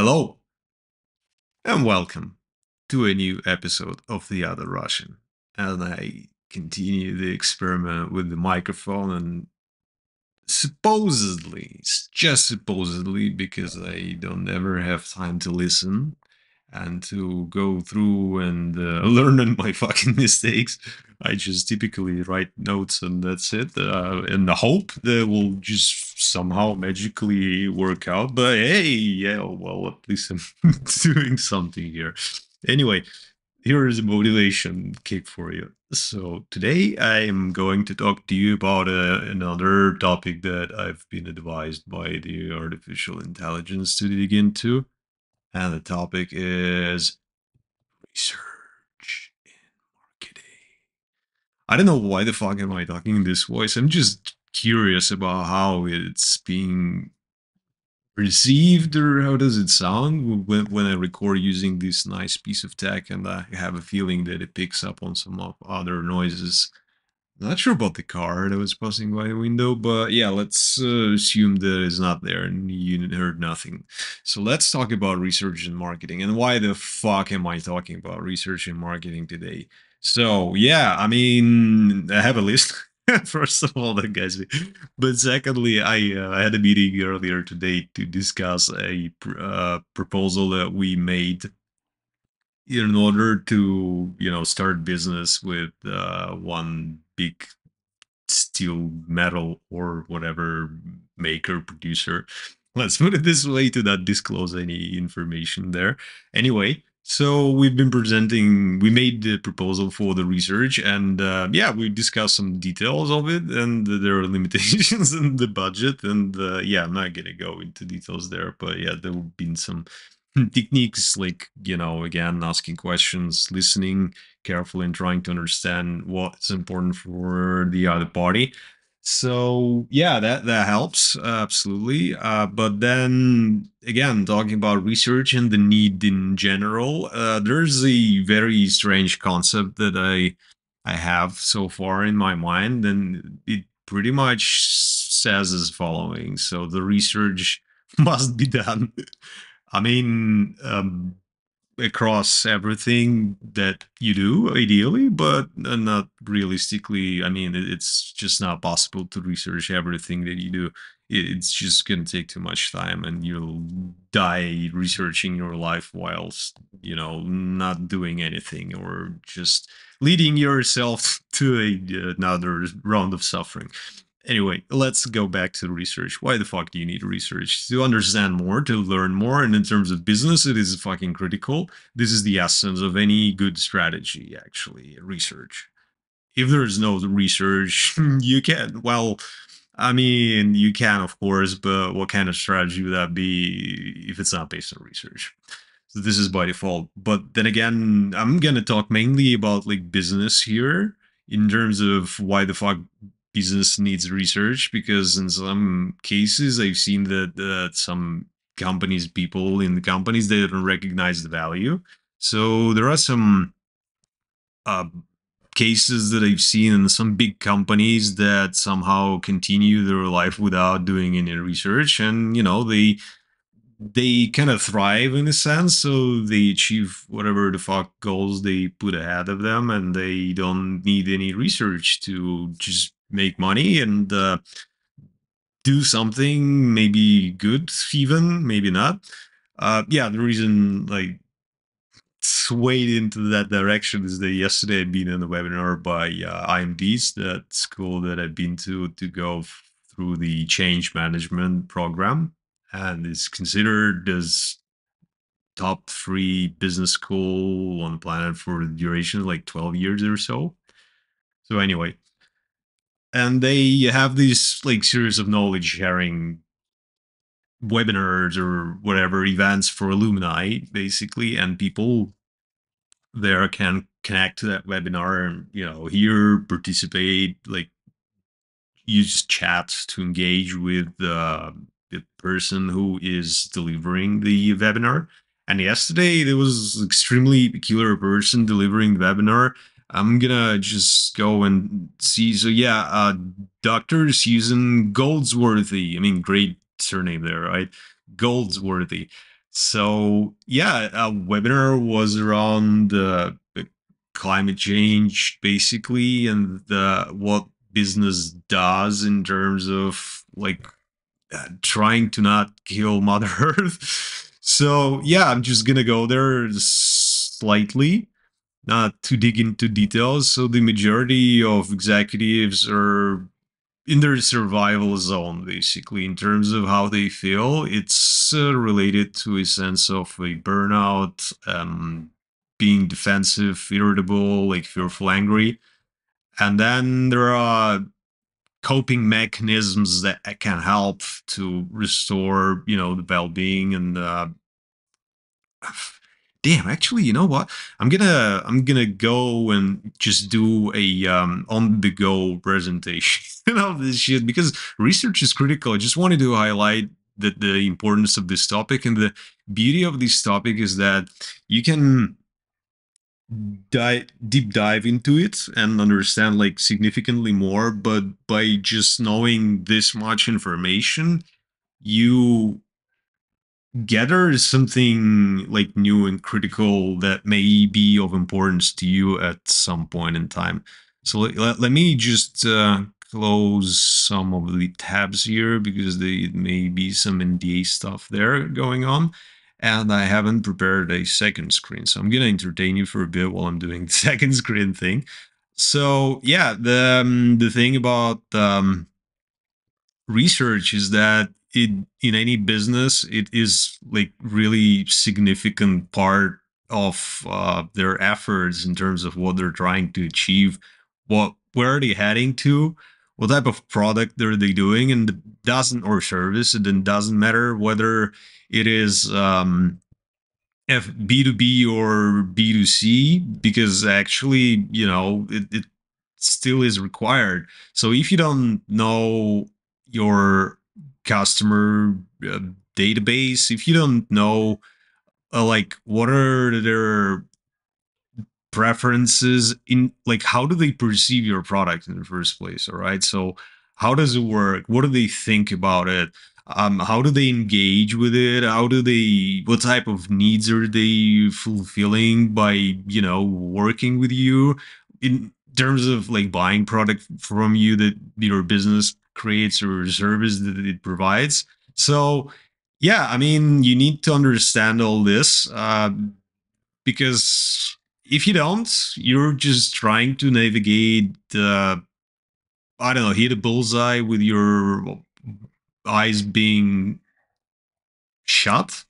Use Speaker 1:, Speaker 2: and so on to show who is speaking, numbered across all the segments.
Speaker 1: Hello, and welcome to a new episode of The Other Russian. And I continue the experiment with the microphone, and supposedly, just supposedly, because I don't ever have time to listen and to go through and uh, learn on my fucking mistakes. I just typically write notes and that's it, uh, in the hope that will just somehow magically work out. But hey, yeah, well, at least I'm doing something here. Anyway, here is a motivation kick for you. So today I am going to talk to you about uh, another topic that I've been advised by the artificial intelligence to dig into, and the topic is research in marketing. I don't know why the fuck am I talking in this voice. I'm just curious about how it's being received or how does it sound when, when I record using this nice piece of tech and I have a feeling that it picks up on some of other noises. Not sure about the car that was passing by the window, but yeah, let's uh, assume that it's not there and you heard nothing. So let's talk about research and marketing and why the fuck am I talking about research and marketing today? So yeah, I mean, I have a list. First of all, that guy's. But secondly, I uh, had a meeting earlier today to discuss a pr- uh, proposal that we made in order to, you know, start business with uh, one big steel metal or whatever maker producer. Let's put it this way to not disclose any information there. Anyway, so we've been presenting, we made the proposal for the research, and uh, yeah, we discussed some details of it, and there are limitations in the budget, and uh, yeah, I'm not gonna go into details there, but yeah, there have been some techniques like you know again asking questions listening carefully and trying to understand what's important for the other party. So yeah that that helps absolutely. Uh, but then again talking about research and the need in general uh, there's a very strange concept that i i have so far in my mind and it pretty much says as following. So the research must be done i mean um, across everything that you do ideally but not realistically. I mean it's just not possible to research everything that you do. It's just going to take too much time and you'll die researching your life whilst you know not doing anything or just leading yourself to another round of suffering anyway, let's go back to research. Why the fuck do you need research? To understand more, to learn more, and in terms of business, it is fucking critical. This is the essence of any good strategy, actually, research. If there is no research, you can, well, I mean, you can, of course, but what kind of strategy would that be if it's not based on research? So this is by default. But then again, I'm gonna talk mainly about like business here in terms of why the fuck business needs research because in some cases I've seen that uh, some companies, people in the companies, they don't recognize the value. So there are some uh, cases that I've seen in some big companies that somehow continue their life without doing any research, and you know they they kind of thrive in a sense so they achieve whatever the fuck goals they put ahead of them and they don't need any research to just make money and uh, do something maybe good even maybe not. Uh, yeah the reason like swayed into that direction is that yesterday i'd been in a webinar by uh, imds that school that i've been to to go through the change management program and is considered as top three business school on the planet for the duration like 12 years or so. So anyway and they have these like series of knowledge sharing webinars or whatever events for alumni basically and people there can connect to that webinar and you know hear participate like use chats to engage with uh, the person who is delivering the webinar. And yesterday there was extremely peculiar person delivering the webinar i'm gonna just go and see so yeah uh dr susan goldsworthy i mean great surname there right? Goldsworthy. So yeah, a webinar was around uh, climate change basically and the what business does in terms of like uh, trying to not kill mother earth. So yeah i'm just gonna go there slightly not to dig into details. So the majority of executives are in their survival zone basically. In terms of how they feel it's uh, related to a sense of a burnout um, being defensive irritable like fearful angry and then there are coping mechanisms that can help to restore you know the well-being and uh, damn actually you know what? I'm gonna i'm gonna go and just do a um on the go presentation of this shit because research is critical. I just wanted to highlight that the importance of this topic and the beauty of this topic is that you can dive deep dive into it and understand like significantly more but by just knowing this much information you gather something like new and critical that may be of importance to you at some point in time so let, let me just uh, close some of the tabs here because there may be some nda stuff there going on and I haven't prepared a second screen. So I'm going to entertain you for a bit while I'm doing the second screen thing. So yeah, the um, the thing about um, research is that it in any business it is like really significant part of uh, their efforts in terms of what they're trying to achieve, what where are they heading to, what type of product are they doing, and it doesn't or service. It then doesn't matter whether it is um, F B2B or B2C because actually, you know, it, it still is required. So if you don't know your customer uh, database, if you don't know uh, like what are their preferences in like how do they perceive your product in the first place all right so how does it work? What do they think about it? Um, how do they engage with it? How do they what type of needs are they fulfilling by you know working with you? In terms of like buying product from you that your business creates or service that it provides. So yeah i mean you need to understand all this uh, because if you don't you're just trying to navigate uh, i don't know hit a bullseye with your eyes being shut.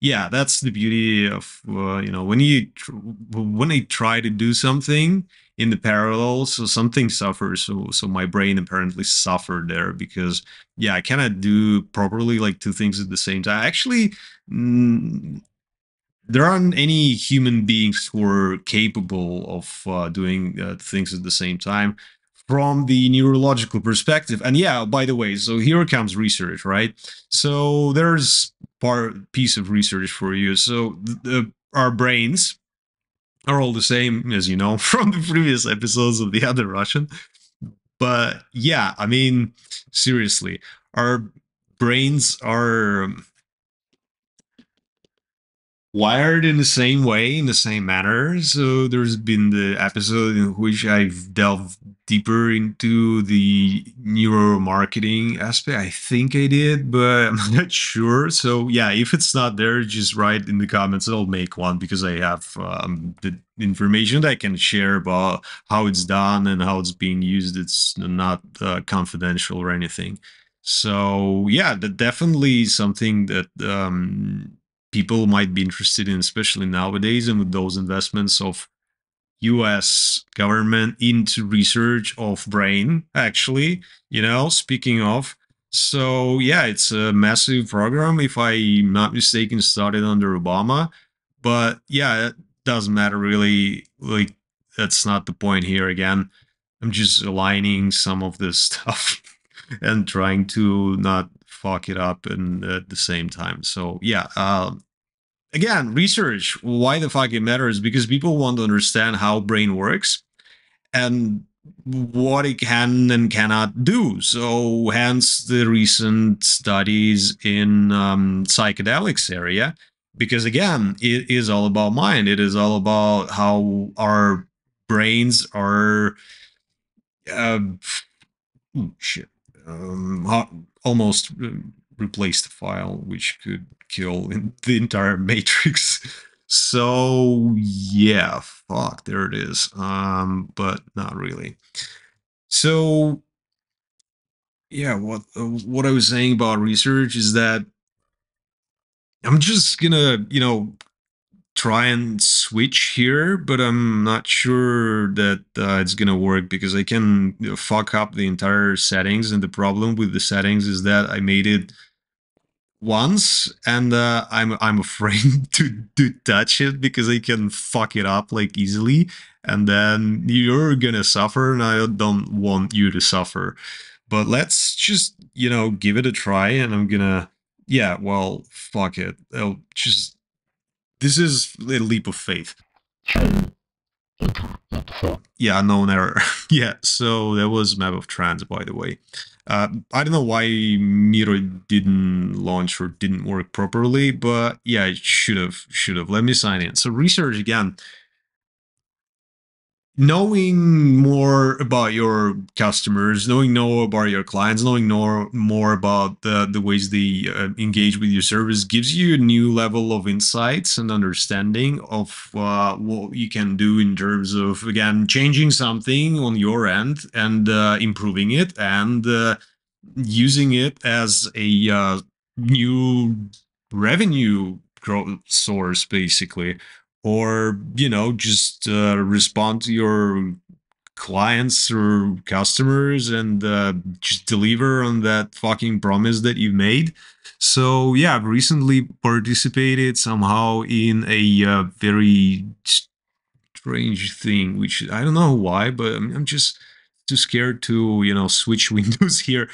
Speaker 1: Yeah that's the beauty of uh, you know when you tr- when i try to do something in the parallel so something suffers so so my brain apparently suffered there because yeah i cannot do properly like two things at the same time actually mm, there aren't any human beings who are capable of uh, doing uh, things at the same time from the neurological perspective. And yeah, by the way, so here comes research, right? So there's part piece of research for you. So the, our brains are all the same, as you know, from the previous episodes of the other Russian. But yeah, I mean, seriously, our brains are um, wired in the same way, in the same manner. So there's been the episode in which I've delved deeper into the neuromarketing aspect. I think I did, but I'm not sure. So yeah, if it's not there, just write in the comments. I'll make one because I have um, the information that I can share about how it's done and how it's being used. It's not uh, confidential or anything. So yeah, that definitely something that um, people might be interested in, especially nowadays, and with those investments of US government into research of brain, actually, you know, speaking of. So yeah, it's a massive program. If I'm not mistaken, started under Obama. But yeah, it doesn't matter really. Like that's not the point here again. I'm just aligning some of this stuff and trying to not fuck it up and at the same time. So yeah, uh, again, research why the fuck it matters because people want to understand how brain works, and what it can and cannot do. So, hence the recent studies in um, psychedelics area, because again, it is all about mind. It is all about how our brains are. Uh, oh, shit. Um, almost replace the file, which could kill the entire matrix. So yeah, fuck, there it is. Um, but not really. So yeah, what uh, what I was saying about research is that I'm just gonna, you know, try and switch here, but I'm not sure that uh, it's gonna work because I can you know, fuck up the entire settings. And the problem with the settings is that I made it once, and uh, I'm I'm afraid to to touch it because I can fuck it up like easily, and then you're gonna suffer, and I don't want you to suffer. But let's just you know give it a try, and I'm gonna yeah, well, fuck it. I'll just this is a leap of faith. Yeah, known error. yeah, so that was map of trans, by the way. Uh, I don't know why Miro didn't launch or didn't work properly, but yeah, it should have. Should have. Let me sign in. So research again knowing more about your customers, knowing more about your clients, knowing more more about the the ways they uh, engage with your service gives you a new level of insights and understanding of uh, what you can do in terms of again changing something on your end and uh, improving it and uh, using it as a uh, new revenue growth source basically or you know just uh, respond to your clients or customers and uh, just deliver on that fucking promise that you made. So yeah i've recently participated somehow in a uh, very strange thing which i don't know why but i'm, just too scared to you know switch windows here.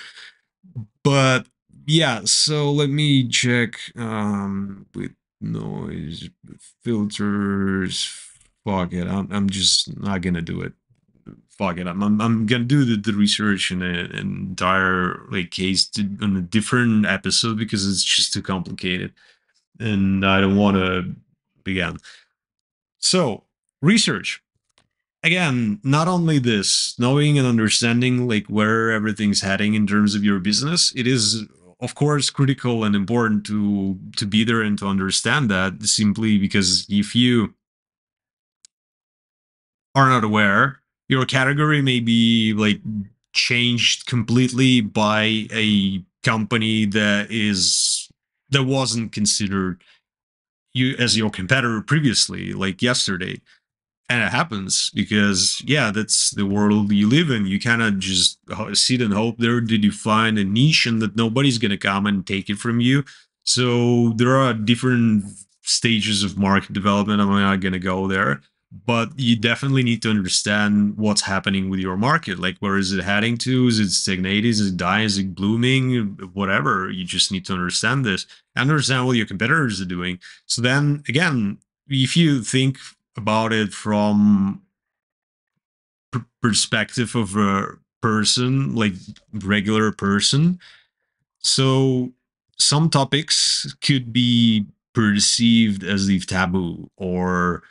Speaker 1: But yeah so let me check um with noise filters fuck it. I'm, I'm just not gonna do it. Fuck it. I'm, I'm, I'm gonna do the, the research in an entire like case to, on a different episode because it's just too complicated and i don't want to begin. So research. Again not only this knowing and understanding like where everything's heading in terms of your business it is of course critical and important to to be there and to understand that simply because if you are not aware your category may be like changed completely by a company that is that wasn't considered you as your competitor previously like yesterday and it happens because yeah that's the world you live in. You cannot just sit and hope there did you find a niche and that nobody's to come and take it from you? So there are different stages of market development. I'm not to go there but you definitely need to understand what's happening with your market. Like where is it heading to? Is it stagnating? Is it dying? Is it blooming? Whatever. You just need to understand this and understand what your competitors are doing. So then again if you think about it from perspective of a person like regular person. So some topics could be perceived as if taboo or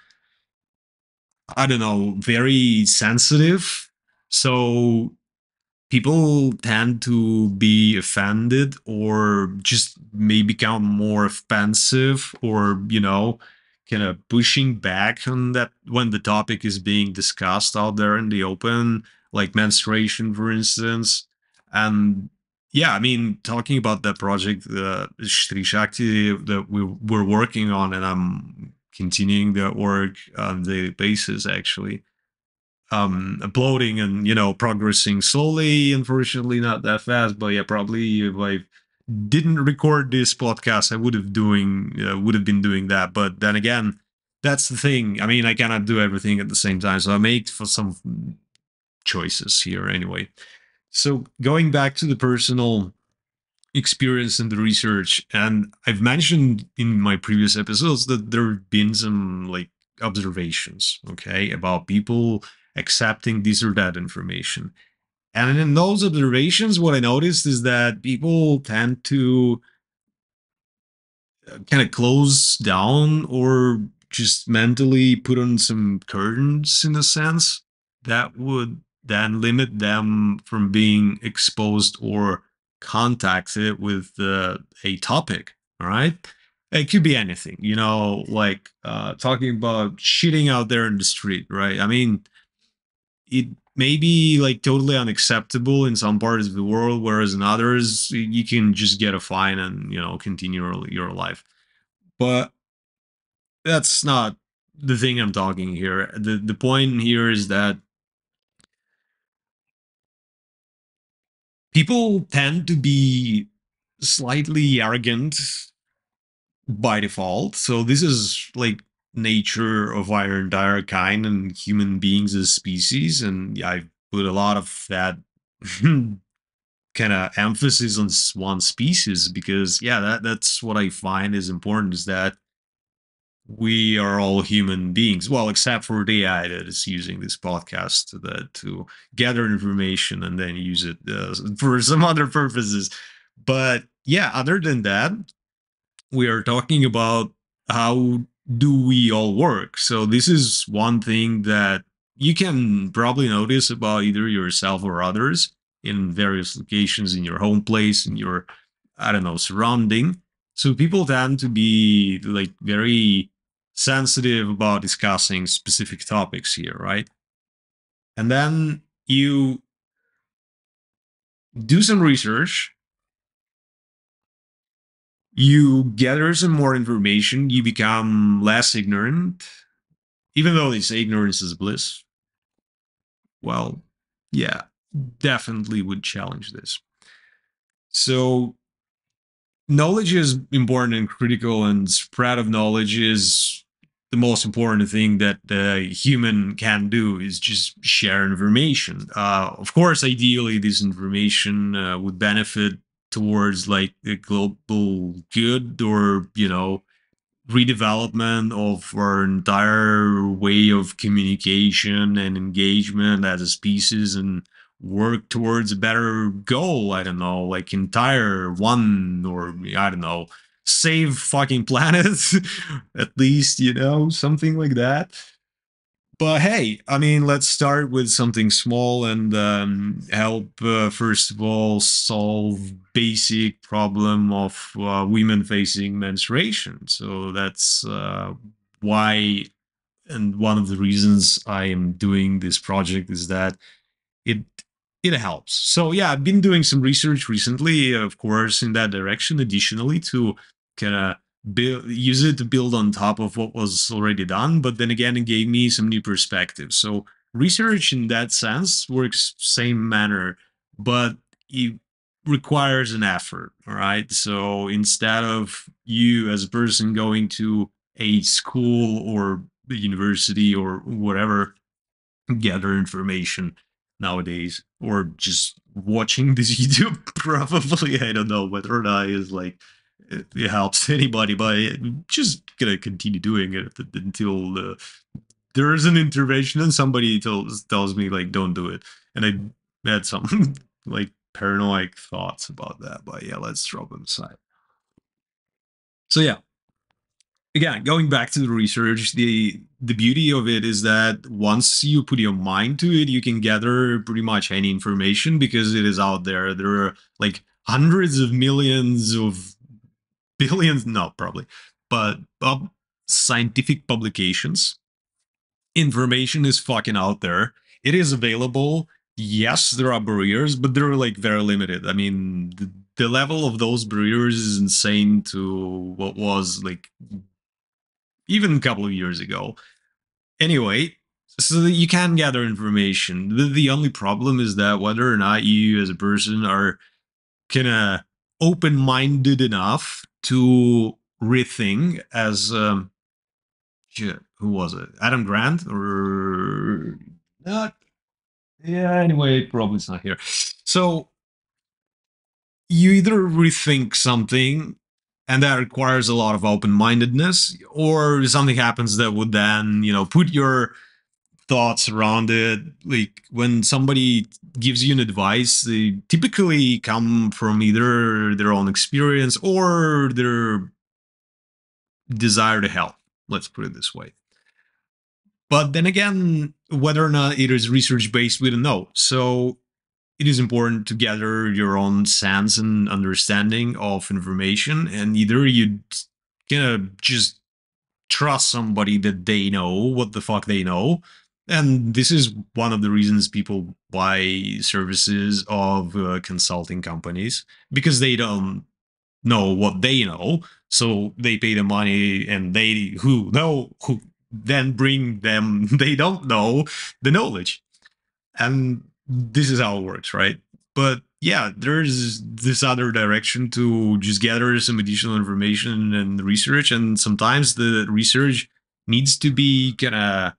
Speaker 1: i don't know very sensitive. So people tend to be offended or just may become more offensive or you know kind of pushing back on that when the topic is being discussed out there in the open, like menstruation, for instance. And yeah, I mean, talking about that project, the uh, Shakti that we were working on, and I'm continuing that work on the basis actually um uploading and you know progressing slowly unfortunately not that fast but yeah probably i didn't record this podcast, I would have doing uh, would have been doing that. But then again, that's the thing. I mean, I cannot do everything at the same time, so I make for some choices here anyway. So going back to the personal experience and the research, and I've mentioned in my previous episodes that there have been some like observations, okay, about people accepting this or that information. And in those observations, what I noticed is that people tend to kind of close down or just mentally put on some curtains in a sense that would then limit them from being exposed or contacted with uh, a topic all right? It could be anything you know like uh, talking about shitting out there in the street right? I mean it may be like totally unacceptable in some parts of the world whereas in others you can just get a fine and you know continue your, your life but that's not the thing i'm talking here the the point here is that people tend to be slightly arrogant by default. So this is like nature of our entire kind and human beings as species. And I put a lot of that kind of emphasis on one species because yeah, that that's what I find is important is that we are all human beings. Well, except for the AI that is using this podcast to, that, to gather information and then use it uh, for some other purposes. But yeah, other than that, we are talking about how do we all work. So this is one thing that you can probably notice about either yourself or others in various locations in your home place, in your, I don't know, surrounding. So people tend to be like very sensitive about discussing specific topics here, right? And then you do some research you gather some more information, you become less ignorant, even though they say ignorance is bliss. Well, yeah, definitely would challenge this. So, knowledge is important and critical, and spread of knowledge is the most important thing that the human can do is just share information. Uh, of course, ideally, this information uh, would benefit towards like a global good or you know redevelopment of our entire way of communication and engagement as a species and work towards a better goal i don't know like entire one or i don't know save fucking planets at least you know something like that but hey, I mean, let's start with something small and um, help, uh, first of all, solve basic problem of uh, women facing menstruation. So that's uh, why, and one of the reasons I am doing this project is that it it helps. So yeah, I've been doing some research recently, of course, in that direction. Additionally, to kind of build use it to build on top of what was already done but then again it gave me some new perspectives so research in that sense works same manner but it requires an effort all right? So instead of you as a person going to a school or university or whatever gather information nowadays or just watching this youtube probably. I don't know whether or not is like it helps anybody, but just gonna continue doing it until there is an intervention and somebody tells tells me like don't do it, and I had some like paranoid thoughts about that. But yeah, let's drop them aside. So yeah, again, going back to the research, the the beauty of it is that once you put your mind to it, you can gather pretty much any information because it is out there. There are like hundreds of millions of billions, no, probably, but uh, scientific publications. Information is fucking out there. It is available. Yes, there are barriers, but they're like very limited. I mean, the, the level of those barriers is insane to what was like even a couple of years ago. Anyway, so you can gather information. The, the only problem is that whether or not you as a person are kind of open minded enough to rethink as um, who was it? Adam Grant or not? Yeah, anyway, probably it's not here. So you either rethink something and that requires a lot of open-mindedness or something happens that would then you know put your thoughts around it. Like when somebody gives you an advice, they typically come from either their own experience or their desire to help. Let's put it this way. But then again, whether or not it is research based, we don't know. So it is important to gather your own sense and understanding of information, and either you gonna just trust somebody that they know what the fuck they know, and this is one of the reasons people buy services of uh, consulting companies because they don't know what they know. So they pay the money and they who know who then bring them they don't know the knowledge. And this is how it works right? But yeah there's this other direction to just gather some additional information and research. And sometimes the research needs to be kind of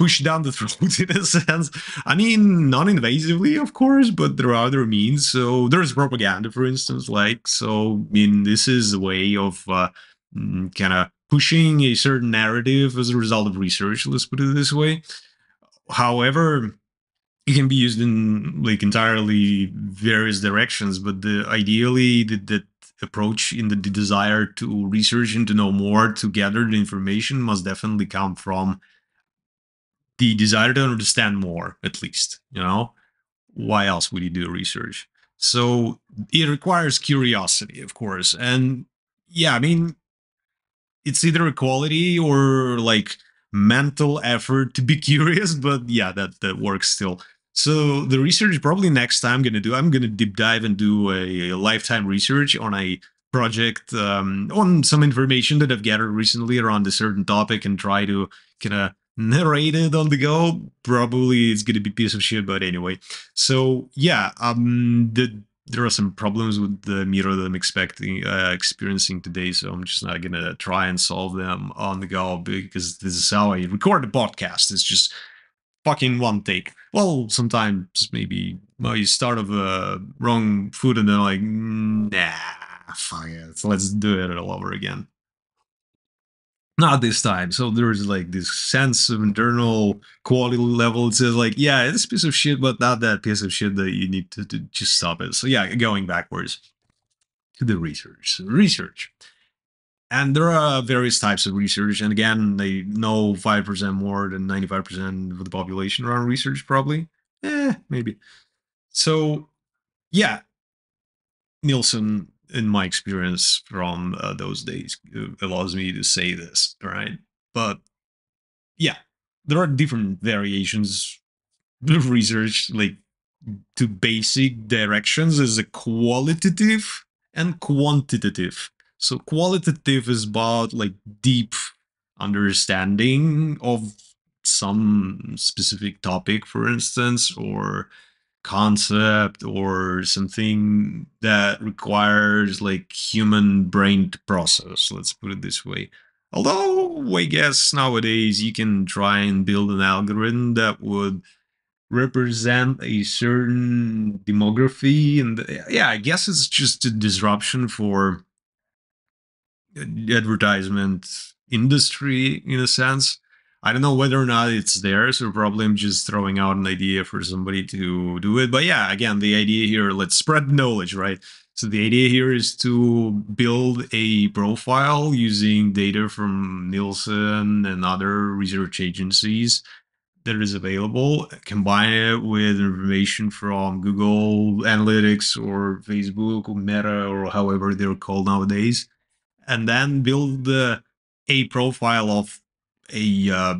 Speaker 1: pushed down the throat in a sense. I mean, non-invasively, of course, but there are other means. So there's propaganda, for instance, like so. I mean, this is a way of uh, mm, kind of pushing a certain narrative as a result of research. Let's put it this way. However, it can be used in like entirely various directions, but the ideally that, that approach in the, the desire to research and to know more to gather the information must definitely come from the desire to understand more, at least, you know? Why else would you do research? So it requires curiosity, of course. And yeah, I mean, it's either equality or like mental effort to be curious, but yeah, that, that works still. So the research probably next time I'm gonna do, I'm gonna deep dive and do a, a lifetime research on a project um, on some information that I've gathered recently around a certain topic and try to kind of narrated on the go, probably it's gonna be piece of shit. But anyway, so yeah, um, the, there are some problems with the Miro that I'm expecting uh, experiencing today, so I'm just not gonna try and solve them on the go because this is how I record the podcast. It's just fucking one take. Well, sometimes maybe well, you start of a wrong foot and then like, nah, fuck it, let's do it all over again not this time. So there's like this sense of internal quality level. It says like, yeah, a piece of shit, but not that piece of shit that you need to, to just stop it. So yeah, going backwards to the research. Research. And there are various types of research. And again, they know 5% more than 95% of the population around research, probably. Eh, maybe. So yeah, Nielsen in my experience from uh, those days allows me to say this right? But yeah there are different variations of research like to basic directions is a qualitative and quantitative. So qualitative is about like deep understanding of some specific topic for instance or concept or something that requires like human brain to process let's put it this way. Although i guess nowadays you can try and build an algorithm that would represent a certain demography and yeah i guess it's just a disruption for the advertisement industry in a sense I don't know whether or not it's there, so probably I'm just throwing out an idea for somebody to do it. But yeah, again, the idea here, let's spread knowledge, right? So the idea here is to build a profile using data from Nielsen and other research agencies that is available, combine it with information from Google Analytics or Facebook or Meta or however they're called nowadays, and then build a profile of a uh,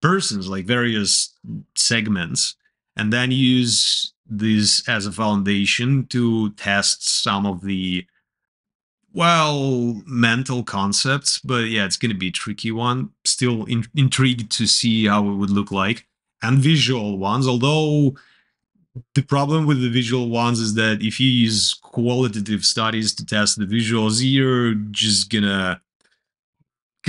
Speaker 1: persons like various segments and then use this as a foundation to test some of the well mental concepts but yeah it's going to be a tricky one. Still in- intrigued to see how it would look like and visual ones although the problem with the visual ones is that if you use qualitative studies to test the visuals you're just gonna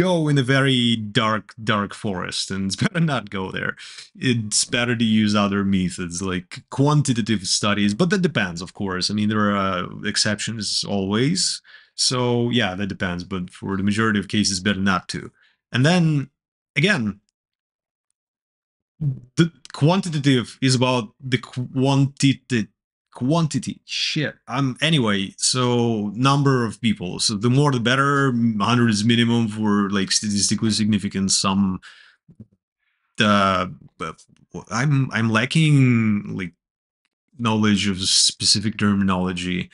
Speaker 1: go in a very dark, dark forest, and it's better not go there. It's better to use other methods like quantitative studies, but that depends, of course. I mean, there are uh, exceptions always. So, yeah, that depends. But for the majority of cases, better not to. And then again, the quantitative is about the quantity quantity. Shit. Um anyway so number of people. So the more the better. 100 is minimum for like statistically significant some uh i'm i'm lacking like knowledge of specific terminology.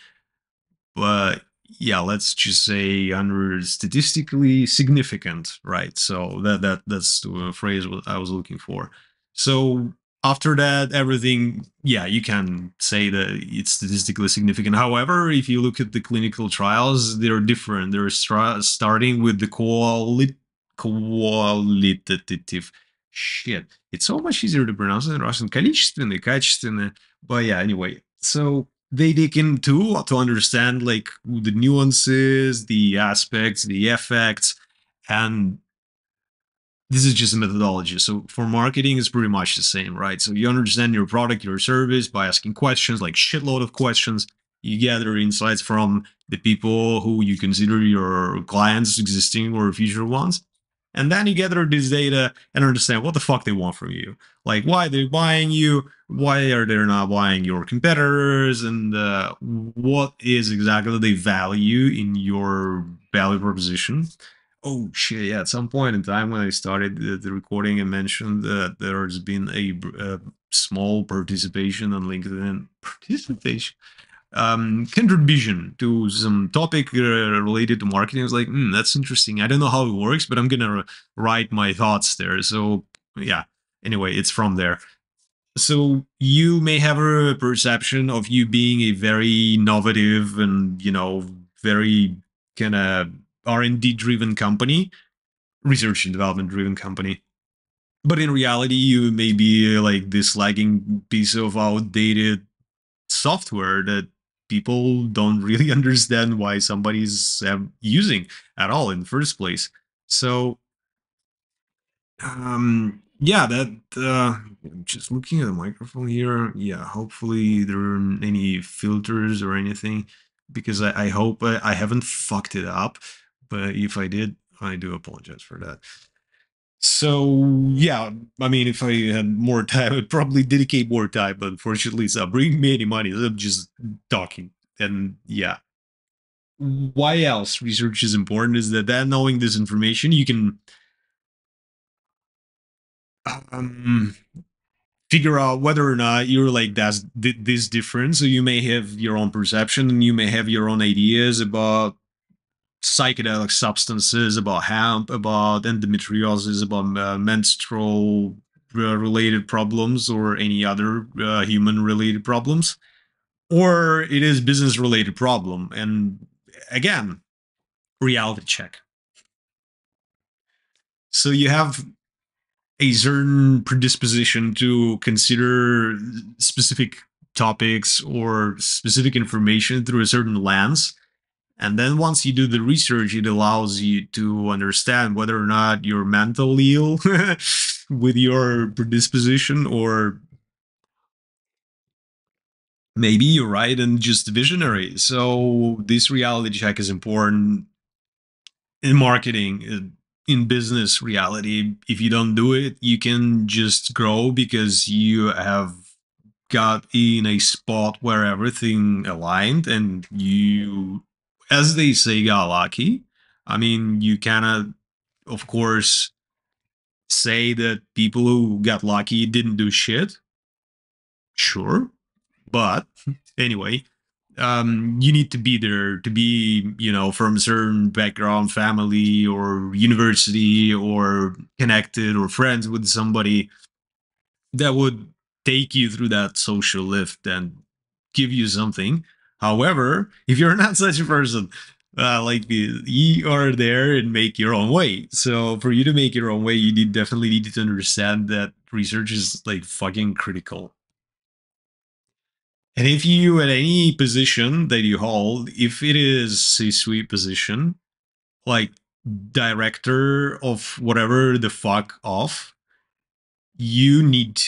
Speaker 1: But yeah let's just say under statistically significant right? So that that that's the phrase i was looking for. So after that, everything, yeah, you can say that it's statistically significant. However, if you look at the clinical trials, they're different. They're stra- starting with the quali- qualitative shit. It's so much easier to pronounce in Russian. Количественные, качественные. But yeah, anyway. So they dig into to understand like the nuances, the aspects, the effects, and this is just a methodology. So for marketing, it's pretty much the same, right? So you understand your product, your service by asking questions, like shitload of questions. You gather insights from the people who you consider your clients, existing or future ones. And then you gather this data and understand what the fuck they want from you. Like why they're buying you, why are they not buying your competitors, and uh, what is exactly the value in your value proposition oh shit yeah at some point in time when i started the, the recording i mentioned that there's been a, a, small participation on linkedin participation um contribution to some topic uh, related to marketing. I was like mm, that's interesting. I don't know how it works but i'm gonna write my thoughts there. So yeah anyway it's from there. So you may have a perception of you being a very innovative and you know very kind of R&D driven company, research and development driven company. But in reality, you may be like this lagging piece of outdated software that people don't really understand why somebody's um, using at all in the first place. So, um, yeah, that uh, I'm just looking at the microphone here. Yeah, hopefully there aren't any filters or anything because I, I hope I, I haven't fucked it up but if I did, I do apologize for that. So yeah, I mean, if I had more time, I'd probably dedicate more time. But unfortunately, it's not bringing me any money. I'm just talking, and yeah. Why else research is important is that then knowing this information, you can um, figure out whether or not you're like that's this different. So you may have your own perception, and you may have your own ideas about psychedelic substances, about hemp, about endometriosis, about uh, menstrual uh, related problems, or any other uh, human related problems, or it is business related problem. And again, reality check. So you have a certain predisposition to consider specific topics or specific information through a certain lens and then once you do the research, it allows you to understand whether or not you're mentally ill with your predisposition or maybe you're right and just visionary. So this reality check is important in marketing, uh, in business reality. If you don't do it, you can just grow because you have got in a spot where everything aligned and you as they say, got lucky. I mean, you cannot, of course, say that people who got lucky didn't do shit. Sure. But anyway, um, you need to be there to be, you know, from a certain background, family or university or connected or friends with somebody that would take you through that social lift and give you something However, if you're not such a person, uh, like you are there and make your own way. So for you to make your own way, you need definitely need to understand that research is like fucking critical. And if you at any position that you hold, if it is a sweet position, like director of whatever the fuck off, you need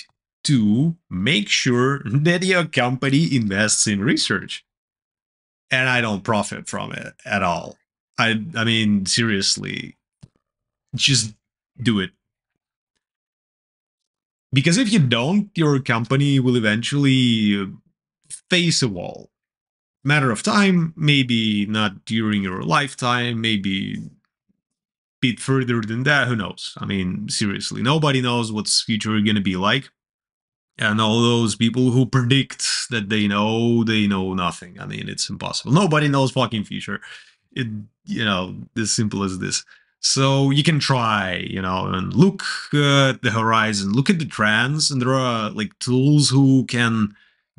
Speaker 1: to make sure that your company invests in research and I don't profit from it at all. I I mean seriously, just do it. because if you don't, your company will eventually uh, face a wall. Matter of time, maybe not during your lifetime, maybe bit further than that. Who knows? I mean, seriously, nobody knows what's future going to be like. And all those people who predict that they know, they know nothing. I mean, it's impossible. Nobody knows fucking future. It, you know, as simple as this. So you can try, you know, and look at the horizon, look at the trends, and there are like tools who can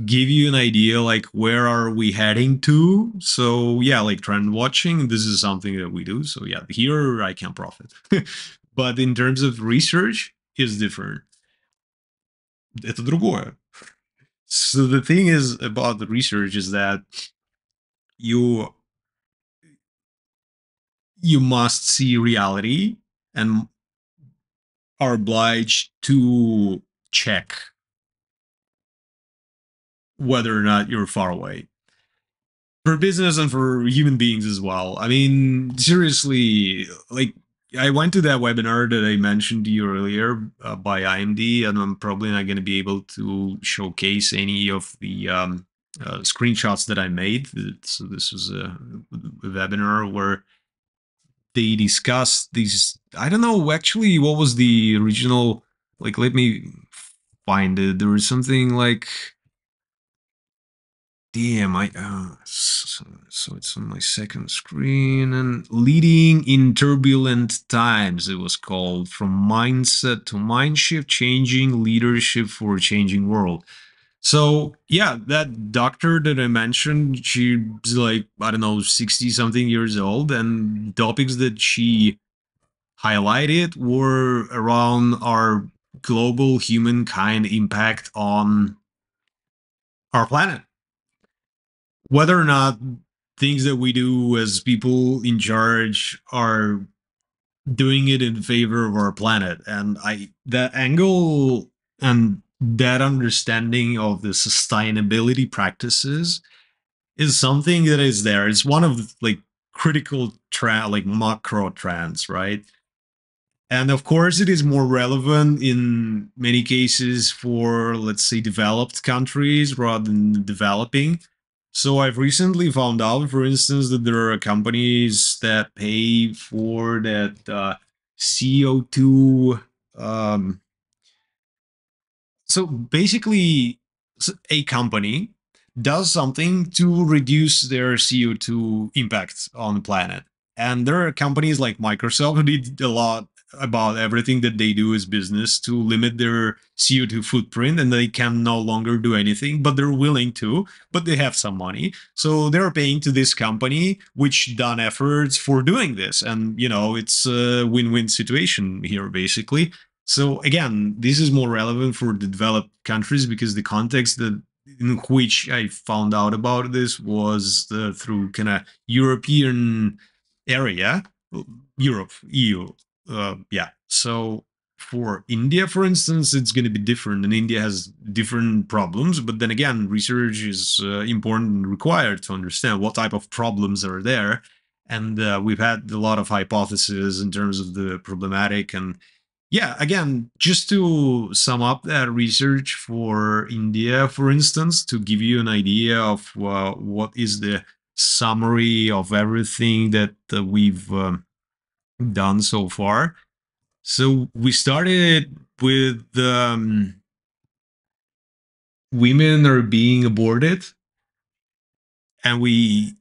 Speaker 1: give you an idea like where are we heading to so yeah like trend watching this is something that we do so yeah here i can profit but in terms of research is different это другое so the thing is about the research is that you you must see reality and are obliged to check whether or not you're far away. For business and for human beings as well. I mean, seriously, like I went to that webinar that I mentioned to you earlier uh, by IMD, and I'm probably not going to be able to showcase any of the um, uh, screenshots that I made. So this was a, webinar where they discussed these. I don't know actually what was the original. Like, let me find it. There was something like Damn, I uh, so, it's on my second screen and leading in turbulent times. It was called from mindset to mindshift, changing leadership for a changing world. So yeah, that doctor that I mentioned, she's like I don't know, sixty something years old, and topics that she highlighted were around our global humankind impact on our planet whether or not things that we do as people in charge are doing it in favor of our planet. And i that angle and that understanding of the sustainability practices is something that is there. It's one of like critical trend like macro trends right? And of course, it is more relevant in many cases for, let's say, developed countries rather than developing. So I've recently found out, for instance, that there are companies that pay for that uh, CO2. Um, so basically, a company does something to reduce their CO2 impact on the planet. And there are companies like Microsoft who did a lot about everything that they do as business to limit their CO2 footprint and they can no longer do anything, but they're willing to, but they have some money. So they're paying to this company, which done efforts for doing this. And, you know, it's a win win situation here, basically. So again, this is more relevant for the developed countries because the context that in which I found out about this was uh, through kind of European area, Europe, EU, uh, yeah. So for India, for instance, it's going to be different, and India has different problems. But then again, research is uh, important and required to understand what type of problems are there. And uh, we've had a lot of hypotheses in terms of the problematic. And yeah, again, just to sum up that research for India, for instance, to give you an idea of uh, what is the summary of everything that uh, we've um, done so far. So we started with um, women are being aborted, and we,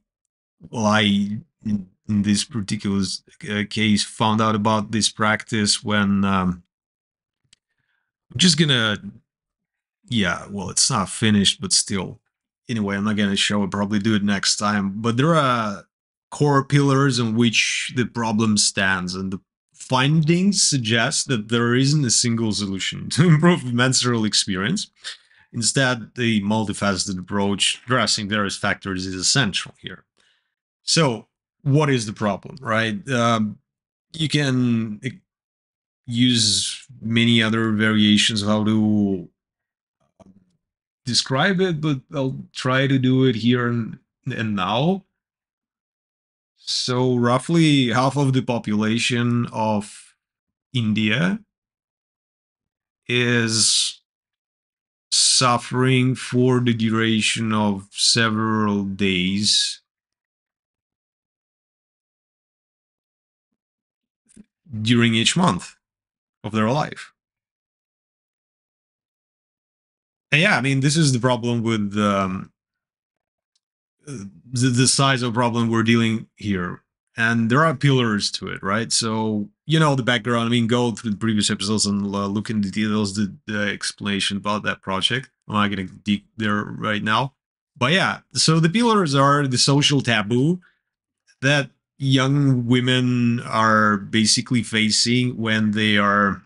Speaker 1: well, I in, this particular uh, case found out about this practice when um, I'm just gonna, yeah, well, it's not finished, but still. Anyway, I'm not gonna show it. Probably do it next time. But there are core pillars on which the problem stands and the findings suggest that there isn't a single solution to improve menstrual experience. Instead the multifaceted approach addressing various factors is essential here. So what is the problem right? Um, you can use many other variations of how to describe it but i'll try to do it here and, and now so roughly half of the population of India is suffering for the duration of several days during each month of their life. And yeah, I mean, this is the problem with um, the, the size of problem we're dealing here. And there are pillars to it, right? So, you know, the background, I mean, go through the previous episodes and uh, look into the details, the, the explanation about that project. I'm not to deep there right now. But yeah, so the pillars are the social taboo that young women are basically facing when they are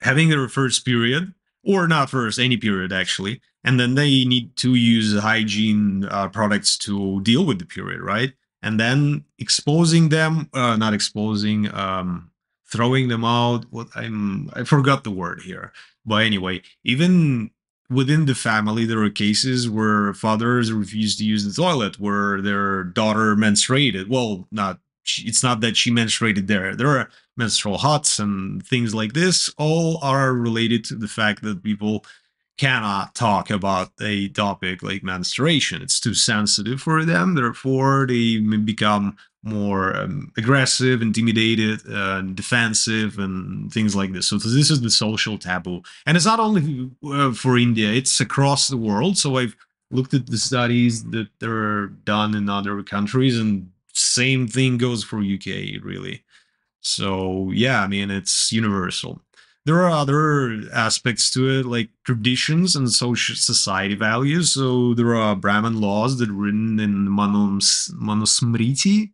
Speaker 1: having their first period or not first any period actually and then they need to use hygiene uh, products to deal with the period right? And then exposing them uh, not exposing um, throwing them out. What i'm i forgot the word here. But anyway even within the family there are cases where fathers refuse to use the toilet where their daughter menstruated. Well not it's not that she menstruated there. There are menstrual huts and things like this. All are related to the fact that people cannot talk about a topic like menstruation. It's too sensitive for them. Therefore, they become more um, aggressive, intimidated, uh, defensive, and things like this. So, this is the social taboo. And it's not only uh, for India, it's across the world. So, I've looked at the studies that are done in other countries, and same thing goes for UK, really. So, yeah, I mean, it's universal there are other aspects to it, like traditions and social society values. So there are Brahmin laws that are written in Manus, Manusmriti,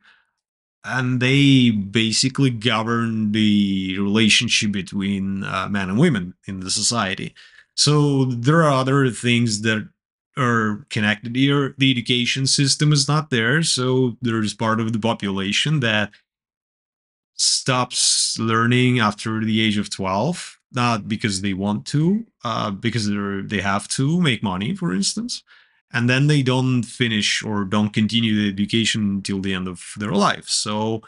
Speaker 1: and they basically govern the relationship between uh, men and women in the society. So there are other things that are connected here. The education system is not there, so there's part of the population that stops learning after the age of 12 not because they want to uh, because they they have to make money for instance and then they don't finish or don't continue the education until the end of their life so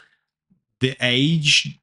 Speaker 1: the age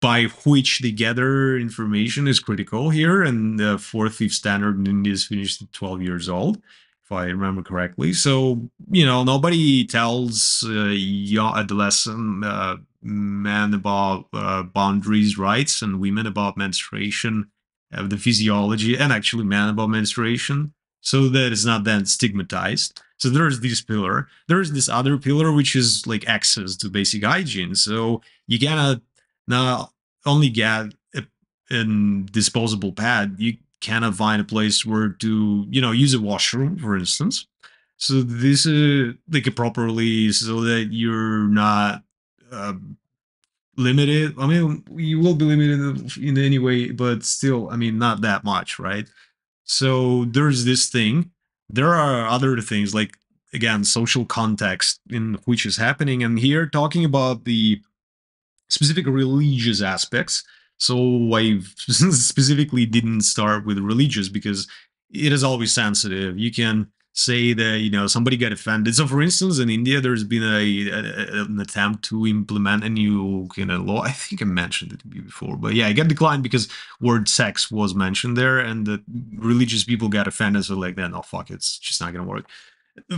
Speaker 1: by which they gather information is critical here and the fourth fifth standard in india is finished at 12 years old if I remember correctly. So you know, nobody tells uh, young adolescent uh, men about uh, boundaries, rights, and women about menstruation, uh, the physiology, and actually men about menstruation, so that it's not then stigmatized. So there's this pillar. There's this other pillar which is like access to basic hygiene. So you cannot not only get a, a disposable pad, you cannot find a place where to you know use a washroom for instance so this is like properly so that you're not uh, limited. I mean you will be limited in any way but still i mean not that much right? So there's this thing. There are other things like again social context in which is happening and here talking about the specific religious aspects. So I specifically didn't start with religious because it is always sensitive. You can say that you know somebody got offended. So, for instance, in India, there's been a, a an attempt to implement a new kind of law. I think I mentioned it before, but yeah, it got declined because word sex was mentioned there, and the religious people got offended. So, like, then, oh fuck, it's just not gonna work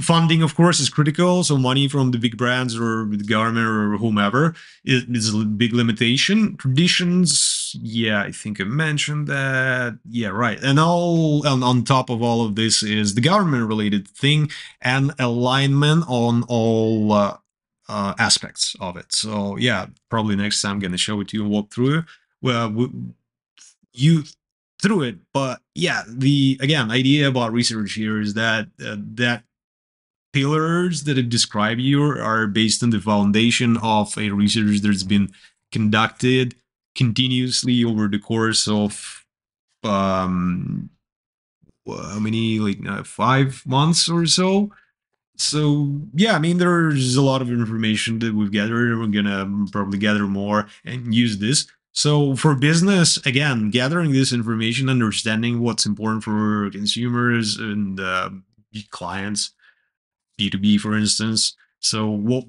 Speaker 1: funding of course is critical. So money from the big brands or the government or whomever is, a big limitation. Traditions yeah i think i mentioned that. Yeah right. And all and on top of all of this is the government related thing and alignment on all uh, uh, aspects of it. So yeah probably next time i'm gonna show it to you and walk through well you through it. But yeah the again idea about research here is that uh, that pillars that I describe here are based on the foundation of a research that's been conducted continuously over the course of um how many like uh, five months or so? So yeah i mean there's a lot of information that we've gathered. And we're gonna probably gather more and use this. So for business again gathering this information understanding what's important for consumers and uh, clients B2B, for instance. So what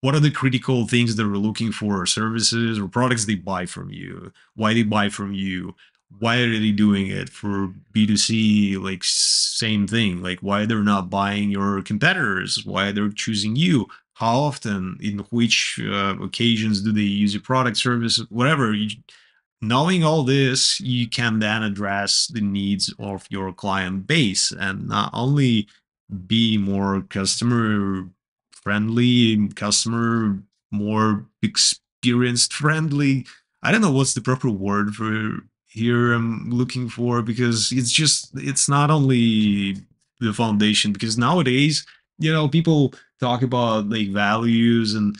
Speaker 1: what are the critical things that we're looking for? Services or products they buy from you? Why they buy from you? Why are they doing it? For b2c like same thing. Like why they're not buying your competitors? Why they're choosing you? How often? In which uh, occasions do they use your product service whatever? You, knowing all this you can then address the needs of your client base. And not only be more customer friendly customer more experienced friendly. I don't know what's the proper word for here i'm looking for because it's just it's not only the foundation because nowadays you know people talk about like values and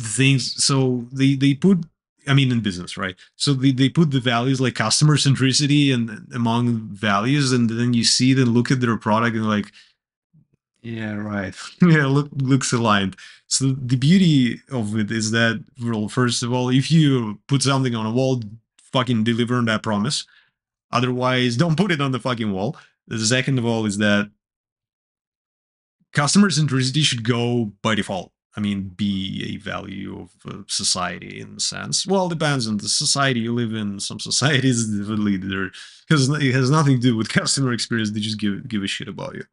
Speaker 1: things. So they they put i mean in business right? So they, they put the values like customer centricity and among values and then you see them look at their product and like yeah right yeah look looks aligned so the beauty of it is that well first of all if you put something on a wall fucking deliver on that promise otherwise don't put it on the fucking wall the second of all is that customer centricity should go by default. I mean, be a value of uh, society in a sense. Well, depends on the society you live in. Some societies definitely there because it has nothing to do with customer experience. They just give give a shit about you.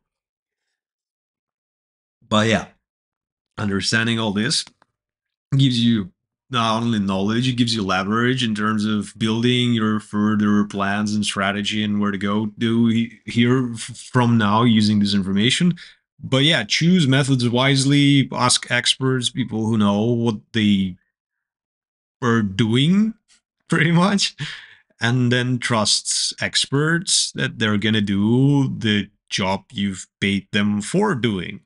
Speaker 1: But yeah, understanding all this gives you not only knowledge, it gives you leverage in terms of building your further plans and strategy and where to go do here from now using this information. But yeah, choose methods wisely, ask experts, people who know what they are doing pretty much, and then trust experts that they're going to do the job you've paid them for doing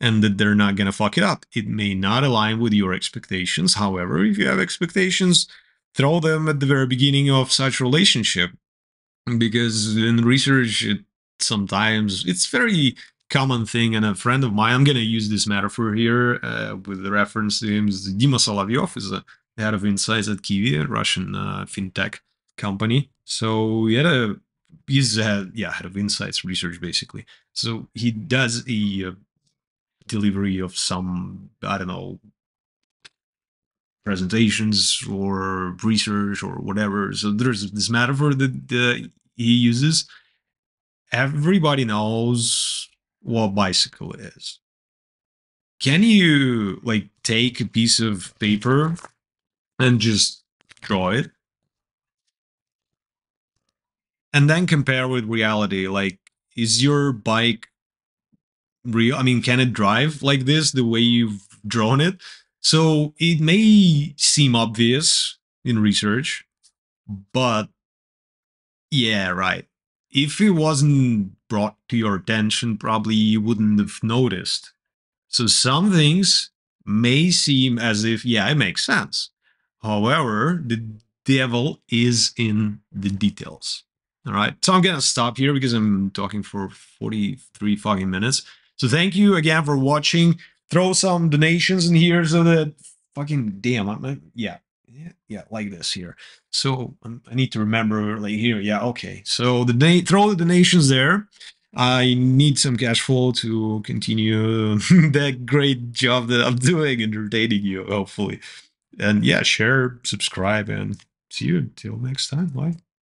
Speaker 1: and that they're not going to fuck it up. It may not align with your expectations. However, if you have expectations, throw them at the very beginning of such relationship because in research it sometimes it's very common thing. And a friend of mine, I'm going to use this metaphor here uh, with the reference to him. is Dima Solovyov is a head of insights at QIWI, a Russian uh, fintech company. So he had a he's a, yeah head of insights research basically. So he does a delivery of some I don't know presentations or research or whatever. So there's this metaphor that uh, he uses. Everybody knows what bicycle is. Can you like take a piece of paper and just draw it? And then compare with reality. Like, is your bike real? I mean, can it drive like this the way you've drawn it? So it may seem obvious in research, but yeah, right. If it wasn't brought to your attention, probably you wouldn't have noticed. So some things may seem as if, yeah, it makes sense. However, the devil is in the details. All right. So I'm going to stop here because I'm talking for 43 fucking minutes. So thank you again for watching. Throw some donations in here so that fucking damn, I'm, yeah, yeah, yeah, like this here. So um, I need to remember like here. Yeah, okay. So the donate, throw the donations there. I need some cash flow to continue that great job that I'm doing, entertaining you, hopefully. And yeah, share, subscribe, and see you until next time. Bye.